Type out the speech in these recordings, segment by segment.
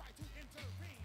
try to intervene.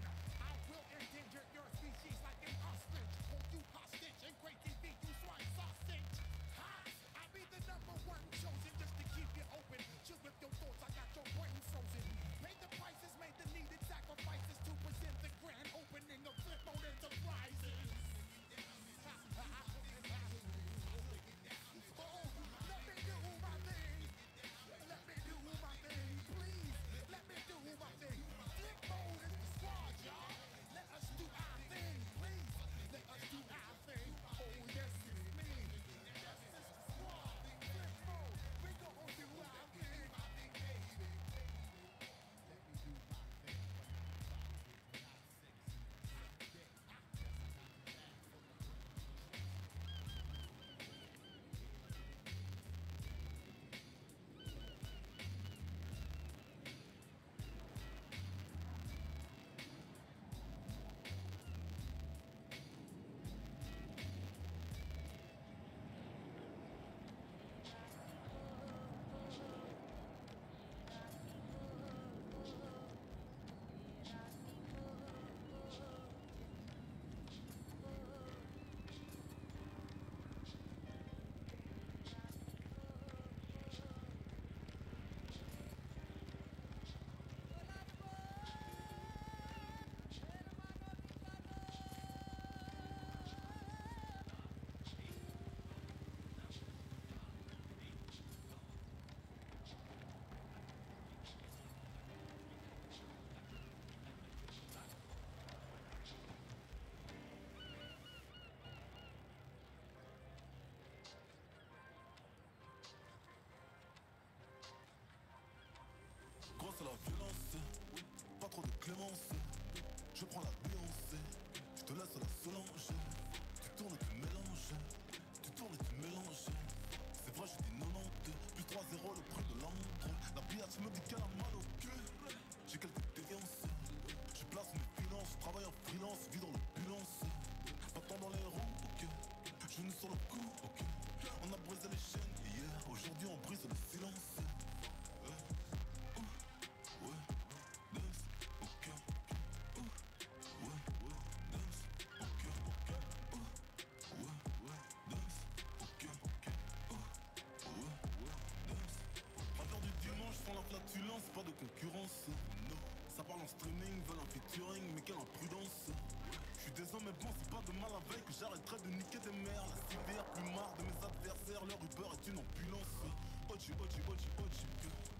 Clémence. Je prends la Beyoncé. Je te laisse la Solange. Tu tournes et tu mélanges. Tu tournes et tu mélanges. C'est vrai, je dis 90. Plus 3-0 le prix de l'entre. La biatch concurrence. Non, ça parle en streaming, veulent un featuring, mais quelle imprudence. Je suis désolé, mais bon, c'est pas de mal la veille que j'arrêterai de niquer des mères. La plus marre de mes adversaires, leur Uber est une ambulance. Ochi, Ochi, Ochi, Ochi,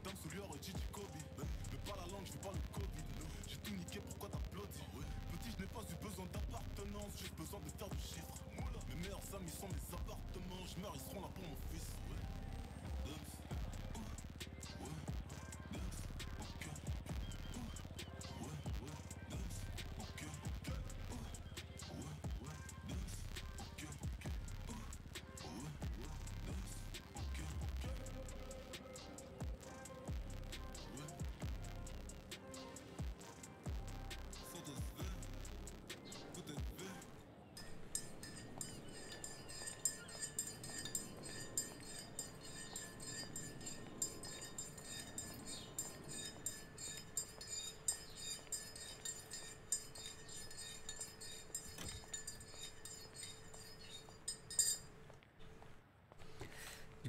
Dame Soulior et Gigi Kobe. Mais pas la langue, je pas le Covid. J'ai tout niqué, pourquoi t'applaudis? Petit, je n'ai pas eu besoin d'appartenance, j'ai besoin de faire du chiffre. Mes meilleurs amis sont mes appartements, je meurs, ils seront là pour mon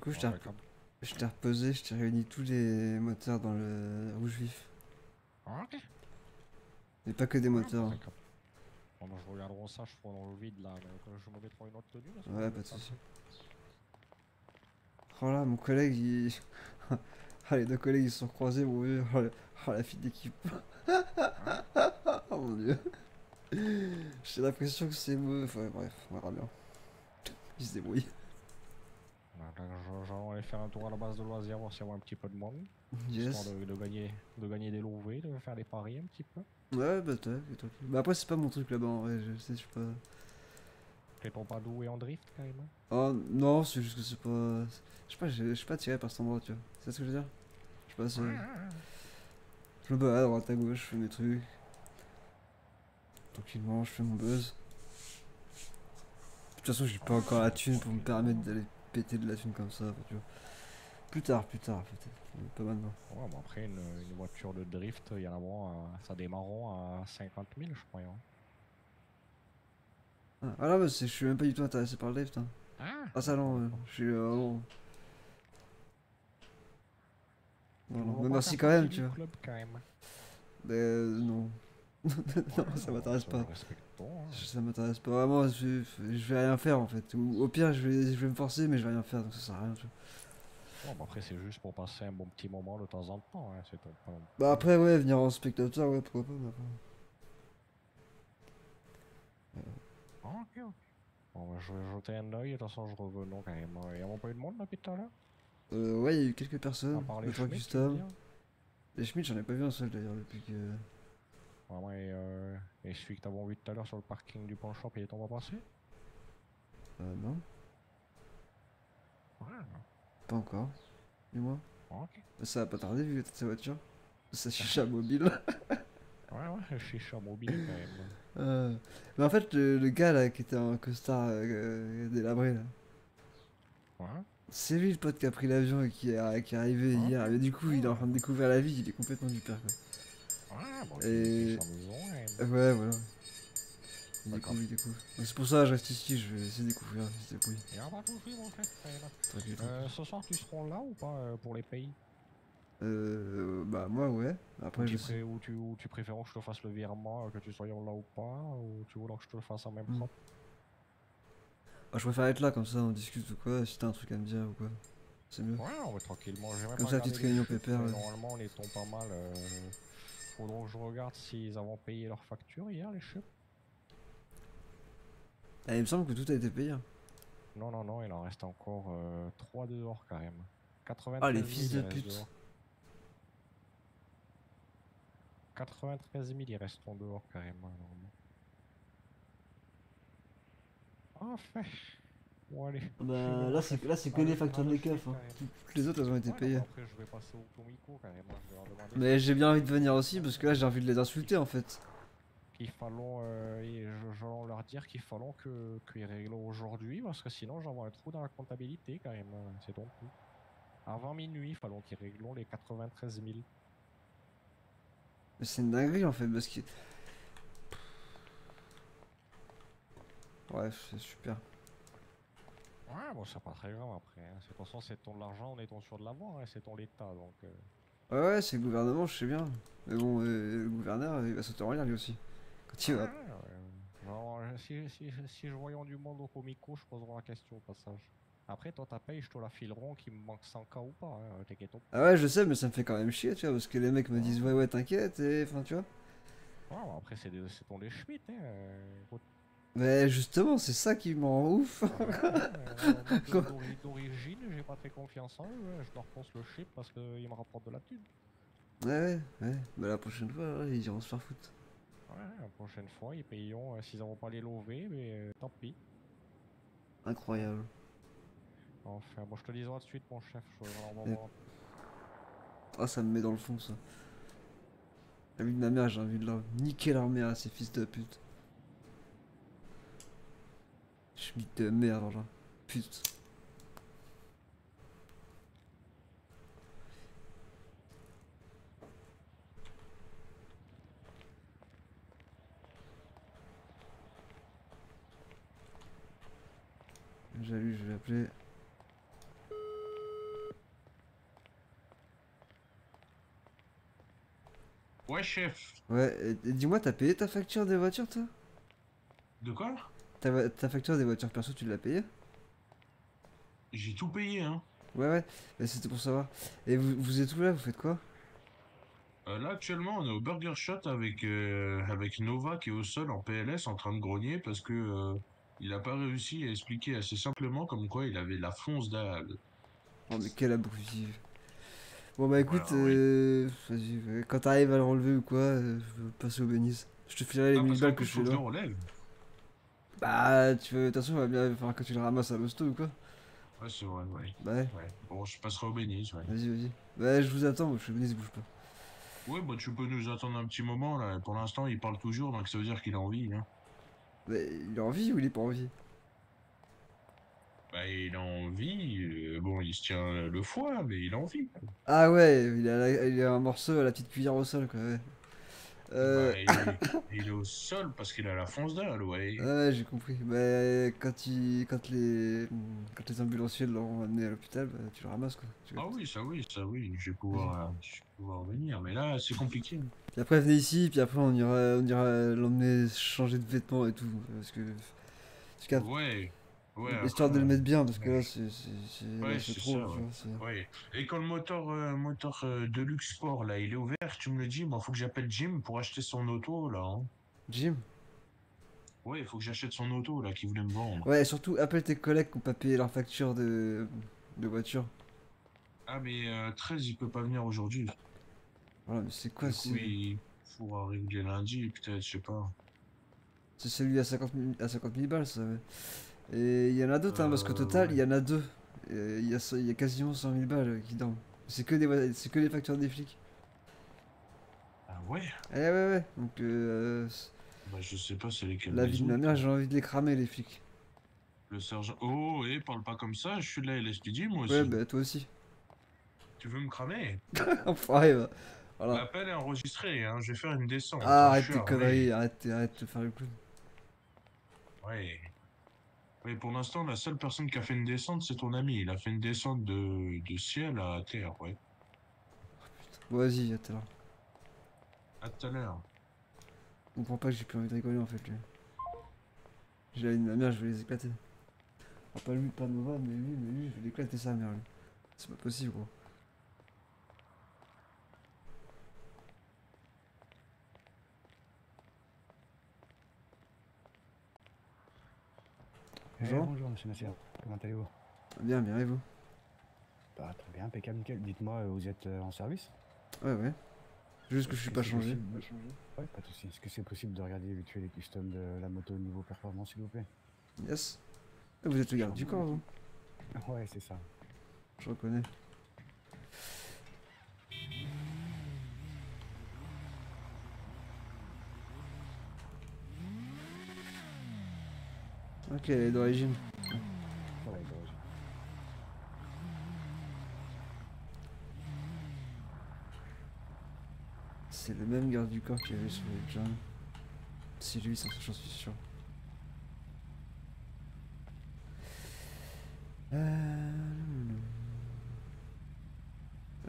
coup, je t'ai rep- je t'ai reposé, je t'ai réuni tous les moteurs dans le rouge vif. Ok. Et pas que des moteurs. hein. D'accord. Bon, bah, je regarderai ça, je ferai dans le vide là, mais quand je me mettrai une autre tenue. là, Ouais, pas de soucis. Oh là, mon collègue, il. ah, les deux collègues, ils se sont croisés, mon vieux. Oh, la, oh, la fille d'équipe. oh mon dieu. J'ai l'impression que c'est beau. Ouais, bref, on verra bien. Il se débrouille. Aller faire un tour à la base de loisirs, voir s'il y avait un petit peu de monde. Yes. De, de gagner, de gagner des de faire des paris un petit peu. Ouais, bah, et toi Bah, après, c'est pas mon truc là-bas en vrai, je sais, je suis pas. T'es pas doué en drift hein Oh non, c'est juste que c'est pas. Je sais pas, je je suis pas attiré par cet endroit, tu vois. C'est ce que je veux dire? Je sais pas, c'est. Je me balade à droite à gauche, je fais mes trucs. Tranquillement, je fais mon buzz. De toute façon, j'ai pas encore la thune pour me permettre d'aller péter de la thune comme ça, tu vois. Plus tard, plus tard, peut-être. Pas maintenant. Ouais, bon après, une, une voiture de drift, il y en a bon, à- ça démarre à 50 000, je crois. hein. Ah, ah là, bah, je suis même pas du tout intéressé par le drift. Hein. Ah Ah, ça non, euh, je suis. euh, non. Non, non, mais merci quand même, tu vois. Club, quand même. Mais euh, non. non, ça m'intéresse pas. Respectons. hein. Ça m'intéresse pas vraiment, je, je vais rien faire en fait. Ou au pire, je vais, je vais me forcer, mais je vais rien faire, donc ça sert à rien. tu vois. Bon, bah après, c'est juste pour passer un bon petit moment de temps en temps. Hein, c'est. Pas- Bah après, ouais, venir en spectateur, ouais, pourquoi pas. mais ok, ok. Bon, bah, je vais jeter un oeil, de toute façon, je revenons même. Il n'y a pas eu de monde depuis tout à l'heure? Euh, ouais, il y a eu quelques À personnes. part les 3 Schmitt, custom. Les Schmitt, j'en ai pas vu un seul d'ailleurs depuis que. Ouais, ouais, et, euh, et celui que t'avais vu tout à l'heure sur le parking du pawn shop, il est tombé passé Euh, non, Ouais, pas encore. Dis-moi. ok. Ça va pas tarder vu que t'as sa voiture. Sa chicha mobile. Ouais, ouais, chicha mobile quand même. Euh, Mais en fait, le, le gars là qui était en costard euh, euh, délabré là. Ouais. C'est lui le pote qui a pris l'avion et qui est, qui est arrivé hier. Mais du coup, il est en train de découvrir la vie, il est complètement du père quoi. Et- ouais. Voilà. Il découvre, il découvre. C'est pour ça que je reste ici, je vais essayer de découvrir. Tranquille, tranquille. Euh, ce soir, tu seras là ou pas euh, pour les pays? Euh, bah, moi, ouais. Après, ou, je sais. ou, tu, ou tu préfères que je te fasse le virement, euh, que tu sois là ou pas Ou tu veux que je te le fasse en même Hmm. temps? Ah, je préfère être là, comme ça, on discute ou quoi. Si t'as un truc à me dire ou quoi. C'est mieux. Ouais, on va tranquillement. Comme pas ça, petite réunion pépère. Normalement, on tombe pas mal. Euh... Faudra que je regarde s'ils avaient payé leur facture hier, les chefs. Ah, il me semble que tout a été payé. hein. Non, non, non, il en reste encore 3 dehors quand même. 80 Ah, les fils de pute. 93 000, ils restent en dehors carrément. Enfin. Bon, allez. Bah là c'est là c'est que les factures des keufs. Hein. Toutes les autres elles ont été Ouais, payées. Mais j'ai bien envie de venir aussi parce que là j'ai envie de les insulter en fait. qu'il fallait, euh, et je, je vais leur dire qu'il fallait que qu'ils règlent aujourd'hui parce que sinon j'envoie un trou dans la comptabilité carrément. C'est donc tout. Avant minuit, il fallait qu'ils règlent les 93 000. Mais c'est une dinguerie en fait parce que. Bref, c'est super. Ouais, bon, c'est pas très grave après. hein. C'est- De façon, c'est ton argent, on est ton sur de l'avant, hein, c'est ton l'État donc. euh, Ouais, ouais, c'est le gouvernement, je sais bien. Mais bon, euh, le gouverneur, il va sauter en l'air lui aussi. Quand il va. ouais, ouais. Euh, si, si, si je voyais du monde au Comico, je poserai la question au passage. Après, toi, ta paye, je te la fileront qu'il me manque 100K ou pas, hein, t'inquiète pas. Ah ouais, je sais, mais ça me fait quand même chier, tu vois, parce que les mecs me disent, ouais, ouais, t'inquiète, et enfin, tu vois. Ouais, après, c'est ton les Schmitt, hein. Mais justement, c'est ça qui me rend ouf. Euh, D'origine, j'ai pas très confiance en eux, je leur pense le chip parce qu'ils me rapportent de la thune. Ouais, ouais, ouais. Bah la prochaine fois, ils iront se faire foutre. Ouais, la prochaine fois, ils payeront, euh, s'ils n'ont pas les lovés, mais euh, tant pis. Incroyable. Enfin, bon, je te dirai tout de suite, mon chef, je voir. Ah, ça me met dans le fond, ça. La vie de ma mère, j'ai envie de leur niquer leur mère à ces fils de pute. De merde, là. Pute. J'allume, je vais appeler. Ouais, chef. Ouais, dis-moi, t'as payé ta facture des voitures, toi? De quoi? Ta, ta facture des voitures perso, tu l'as payée? J'ai tout payé, hein. Ouais, ouais, c'était pour savoir. Et vous, vous êtes où là? Vous faites quoi? Euh, là, actuellement, on est au Burger Shot avec, euh, avec Nova qui est au sol en PLS en train de grogner parce que euh, il a pas réussi à expliquer assez simplement comme quoi il avait la fonce dalle. Oh, mais quel abruti. Bon, bah écoute, Voilà, oui. vas-y, ouais, quand t'arrives à le relever ou quoi, je veux passer au bénis. Je te filerai les Ah, 1000 parce balles qu'en que je fais là. le relève. Bah, tu veux, de toute façon, il va bien falloir que tu le ramasses à l'hosto ou quoi Ouais, c'est vrai, ouais. Bah, ouais, ouais. Bon, je passerai au bénis, ouais. vas-y, vas-y. Bah, je vous attends, je suis bénis, bouge pas. Ouais, bah tu peux nous attendre un petit moment là. Pour l'instant, il parle toujours, donc ça veut dire qu'il a envie. Hein. Bah, il est en vie ou il est pas en vie Bah, il a envie. euh, bon, il se tient le foie, mais il a envie. Ah ouais, il a, la- il a un morceau à la petite cuillère au sol, quoi, ouais. Euh, Bah, il, est, il est au sol parce qu'il a la fonce dalle, ouais. Ouais, j'ai compris. Mais quand, il, quand, les, quand les ambulanciers l'ont amené à l'hôpital, bah, tu le ramasses quoi. Ah oui, ça oui, ça oui, je vais pouvoir, euh, je vais pouvoir venir. Mais là, c'est compliqué. Puis après, venez ici, puis après, on ira, on ira l'emmener changer de vêtements et tout. Parce que. Parce Ouais, ouais. histoire de le mettre bien, parce que là, c'est Ouais, trop. ça, tu vois, Ouais. Et quand le moteur, euh, moteur euh, Deluxe Sport là, il est ouvert, tu me le dis, moi, faut que j'appelle Jim pour acheter son auto là. hein. Jim? Ouais, il faut que j'achète son auto là, qu'il voulait me vendre. Ouais, et surtout, appelle tes collègues qui ont pas payé leur facture de, de voiture. Ah, mais euh, 13, il peut pas venir aujourd'hui. Voilà, mais c'est quoi c'est il faudra régler lundi, peut-être, je sais pas. C'est celui à 50 000, à 50 000 balles, ça, ouais. Et il y en a d'autres, hein, parce qu'au total, il y en a deux. Il y, a, il y a quasiment 100 000 balles euh, qui dorment. C'est que, des voi- c'est que les factures des flics. Ah ouais? Eh ouais, ouais. Donc, euh, Bah, je sais pas c'est lesquels. la vie de ma mère, j'ai envie de les cramer, les flics. Le sergent. Oh, et parle pas comme ça, je suis là, LSPD, moi aussi. Ouais, bah, toi aussi. Tu veux me cramer? Enfoiré, va. Voilà. L'appel est enregistré, hein, je vais faire une descente. Ah, arrête tes conneries, arrête, arrête de faire le clown. Ouais. Oui, pour l'instant, la seule personne qui a fait une descente, c'est ton ami. Il a fait une descente de, de ciel à terre, ouais. Bon, vas-y, à tout à l'heure. À tout à l'heure. Je comprends pas que j'ai plus envie de rigoler en fait, lui. J'ai la vie de ma mère, je vais les éclater. Ah, pas lui, pas Nova, mais lui, mais lui, je vais l'éclater sa mère, lui. C'est pas possible, gros. Eh, Bonjour. bonjour, monsieur Nasser. Comment allez-vous Bien, bien, et vous Bah, Très bien, impeccable, nickel. Dites-moi, euh, vous êtes euh, en service Ouais, ouais. Juste que je suis pas changé. possible Ouais, pas de soucis. Est-ce que c'est possible de regarder vite fait les customs de la moto au niveau performance, s'il vous plaît? Yes. Ah, Vous êtes le garde du corps, vous? Ouais, c'est ça. Je reconnais. Ok, elle est d'origine. C'est le même garde du corps qu'il y avait sur les John. C'est lui, ça, j'en suis sûr. Euh...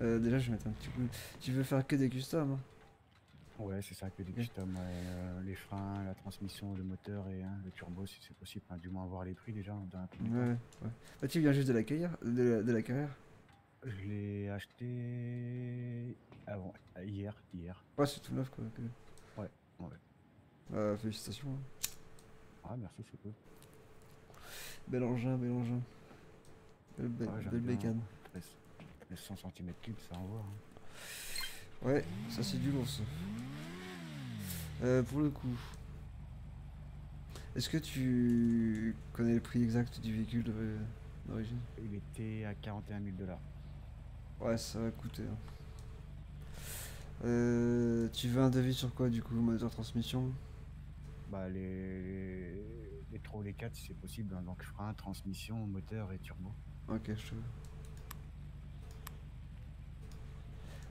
euh, déjà, je vais mettre un petit coup. Tu veux faire que des customs hein? Ouais, c'est ça, que des customs. ouais, euh, les freins, la transmission, le moteur et hein, le turbo, si c'est possible. hein, du moins, avoir les prix déjà. Dans temps. Ouais, ouais. Bah, tu viens juste de la carrière de la, de la carrière? Je l'ai acheté avant, euh, hier, hier. Ouais, c'est tout neuf, quoi. que- Ouais, ouais. Bah, félicitations. hein. Ah, merci, c'est cool. Bel engin, bel engin. Belle, belle, Ouais, bien. bécane. Les, les 100 cm3, ça envoie. hein. Ouais, ça c'est du lourd ça. Euh, pour le coup, est-ce que tu connais le prix exact du véhicule de- d'origine? Il était à 41 000 dollars. Ouais, ça va coûter. hein. Euh, tu veux un devis sur quoi du coup Moteur, transmission? Bah, les, les, les 3 ou les 4 si c'est possible. hein, donc frein, transmission, moteur et turbo. Ok, je te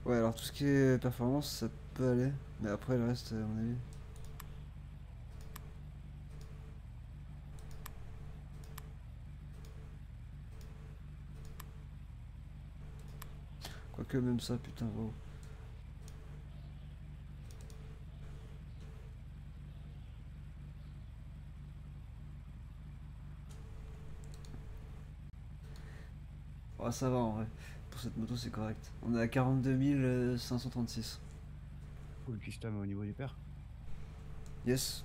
Ouais, alors tout ce qui est performance, ça peut aller, mais après le reste, à mon avis. Quoique même ça, putain, wow. Oh, ça va en vrai. Pour cette moto, c'est correct. On est à 42 536. Full custom au niveau du père Yes,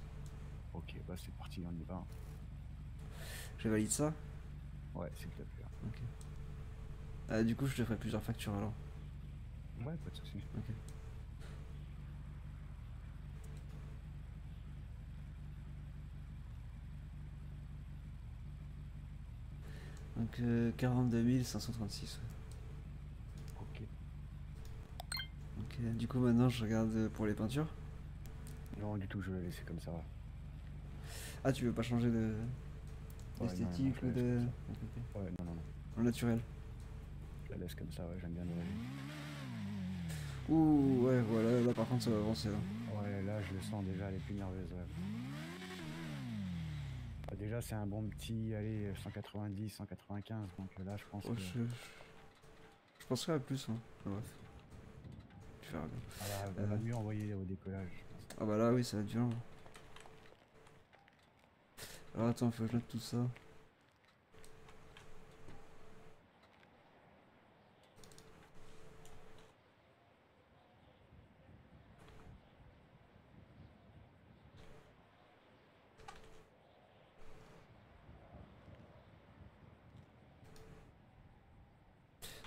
Ok, bah c'est parti, on y va. je valide ça. Ouais, s'il te plaît. Ok. Euh, du coup, je te ferai plusieurs factures alors. Ouais, pas de soucis. Ok. Donc euh, 42 536. ouais. Ok. Ok, du coup maintenant je regarde euh, pour les peintures. Non, du tout, je vais laisser comme ça. Ah, tu veux pas changer de Ouais, non, non, d'esthétique je ou de... Ouais, non, non, non. En naturel. Je la laisse comme ça, ouais, j'aime bien le Ouh, ouais, voilà, là par contre ça va avancer là. Ouais, là, je le sens déjà, elle est plus nerveuse, ouais. Ah, déjà, c'est un bon petit, allez, 190, 195, donc euh, là, je pense Oh, que... je... je penserais à plus, hein. Bref. Bien. Ah, bah, va Euh. mieux envoyer au décollage. Ah bah là oui ça va être violent. Alors attends, faut que je note tout ça.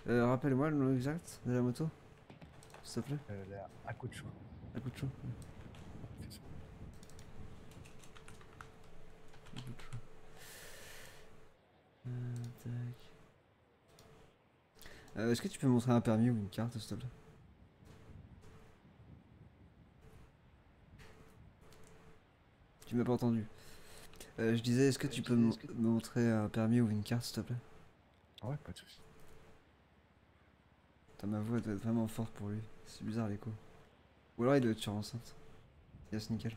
Euh, Rappelle-moi le nom exact de la moto, s'il te plaît. Euh, là, à coup de chaud. À coup de chaud. ça. À coup de chaud. Euh, tac. Euh, Est-ce que tu peux montrer un permis ou une carte, s'il te plaît? Tu m'as pas entendu. Euh, je disais, est-ce que tu peux me me montrer un permis ou une carte, s'il te plaît? Ouais, pas de soucis. Putain, ma voix doit être vraiment forte pour lui. C'est bizarre l'écho. Ou alors il doit être sur enceinte. Yes, nickel.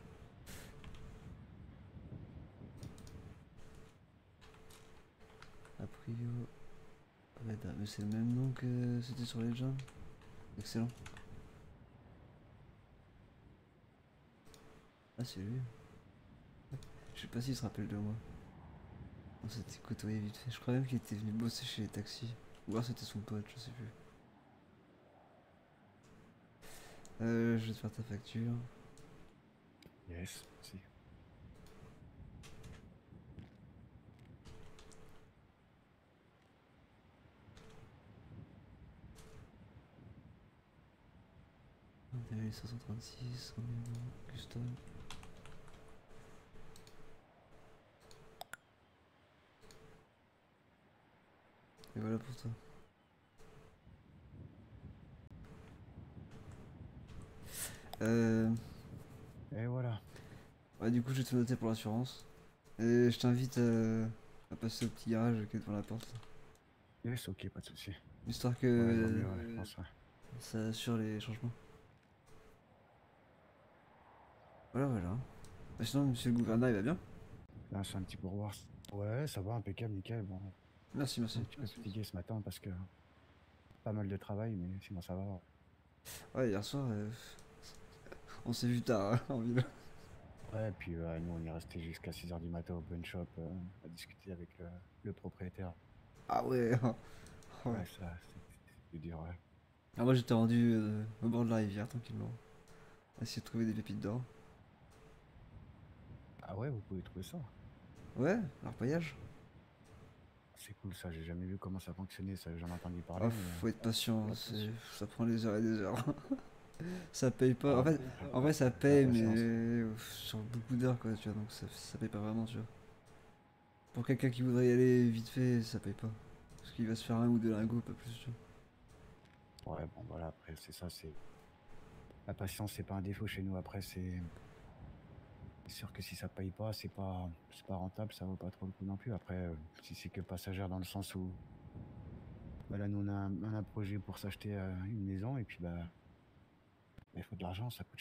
Aprio. Reda. Mais c'est le même nom que c'était sur les gens Excellent. Ah, c'est lui. Je sais pas s'il se rappelle de moi. On s'était côtoyé vite fait. Je crois même qu'il était venu bosser chez les taxis. Ou alors c'était son pote, je sais plus. Euh, je vais te faire ta facture. Yes, si. 536, custom. Et voilà pour toi. Euh, Et voilà. ouais, du coup, je vais te noter pour l'assurance. Et je t'invite euh, à passer au petit garage qui est devant la porte. Yes, ok, pas de souci. Histoire que Ouais, mieux, ouais, je pense, ça assure les changements. Voilà, voilà. Bah, sinon, monsieur le gouverneur, il va bien Là, c'est un petit pourboire. Ouais, ça va, impeccable, nickel. Bon, Merci, merci. un petit peu fatigué ce matin parce que pas mal de travail, mais sinon ça va. Ouais, hier soir, euh, on s'est vu tard hein, en ville. Ouais, et puis euh, nous on est resté jusqu'à 6h du matin au Bun Shop euh, à discuter avec le, le propriétaire. Ah ouais. Ouais. Ouais, ça, c'est- c'est dur, ouais. Ah, moi, j'étais rendu euh, au bord de la rivière, tranquillement. À essayer de trouver des pépites d'or. Ah ouais, vous pouvez trouver ça. Ouais, l'arpaillage. C'est cool ça, j'ai jamais vu comment ça fonctionnait, ça j'en ai entendu parler. Mais, faut être patient, ça prend des heures et des heures. ça paye pas. Ah, En fait, en vrai, ça paye, mais patience. euh, sur beaucoup d'heures, quoi, tu vois, donc ça, ça paye pas vraiment, tu vois. Pour quelqu'un qui voudrait y aller vite fait, ça paye pas. Parce qu'il va se faire un ou deux lingots, pas plus, tu vois. Ouais, bon voilà, après c'est ça, c'est. La patience, c'est pas un défaut chez nous. Après, c'est. C'est sûr que si ça paye pas, c'est pas, pas rentable, ça vaut pas trop le coup non plus. Après, euh, si c'est que passagère dans le sens où. Bah là, nous, on a un, on a un projet pour s'acheter euh, une maison et puis, bah. Il faut de l'argent, ça coûte